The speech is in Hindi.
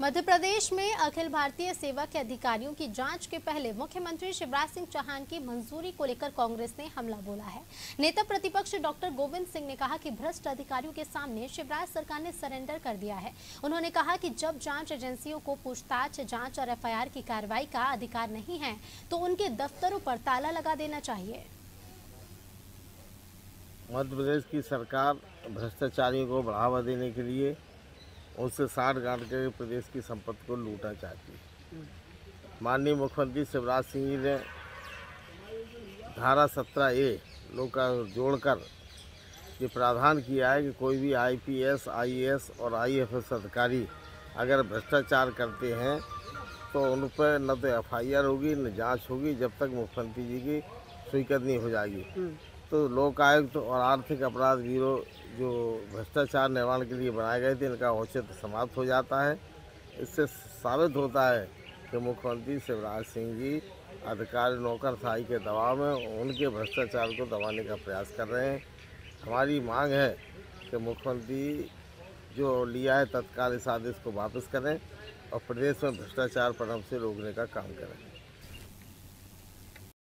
मध्य प्रदेश में अखिल भारतीय सेवा के अधिकारियों की जाँच के पहले मुख्यमंत्री शिवराज सिंह चौहान की मंजूरी को लेकर कांग्रेस ने हमला बोला है। नेता प्रतिपक्ष डॉक्टर गोविंद सिंह ने कहा कि भ्रष्ट अधिकारियों के सामने शिवराज सरकार ने सरेंडर कर दिया है। उन्होंने कहा कि जब जाँच एजेंसियों को पूछताछ, जाँच और एफआईआर की कार्रवाई का अधिकार नहीं है तो उनके दफ्तरों पर ताला लगा देना चाहिए। मध्य प्रदेश की सरकार भ्रष्टाचारियों को बढ़ावा देने के लिए उनसे साठ गांठ के प्रदेश की संपत्ति को लूटना चाहती है। माननीय मुख्यमंत्री शिवराज सिंह जी ने धारा सत्रह ए लोग का जोड़कर ये प्रावधान किया है कि कोई भी आईपीएस, आईएएस और आईएफएस अधिकारी अगर भ्रष्टाचार करते हैं तो उन पर न तो एफआईआर होगी न जाँच होगी जब तक मुख्यमंत्री जी की स्वीकृत नहीं हो जाएगी। तो लोक आयुक्त तो और आर्थिक अपराध ब्यूरो जो भ्रष्टाचार निर्माण के लिए बनाए गए थे, इनका औचित्य समाप्त हो जाता है। इससे साबित होता है कि मुख्यमंत्री शिवराज सिंह जी अधिकारी नौकरशाही के दबाव में उनके भ्रष्टाचार को दबाने का प्रयास कर रहे हैं। हमारी मांग है कि मुख्यमंत्री जो लिया है, तत्काल इस आदेश को वापस करें और प्रदेश में भ्रष्टाचार परम से रोकने का काम करें।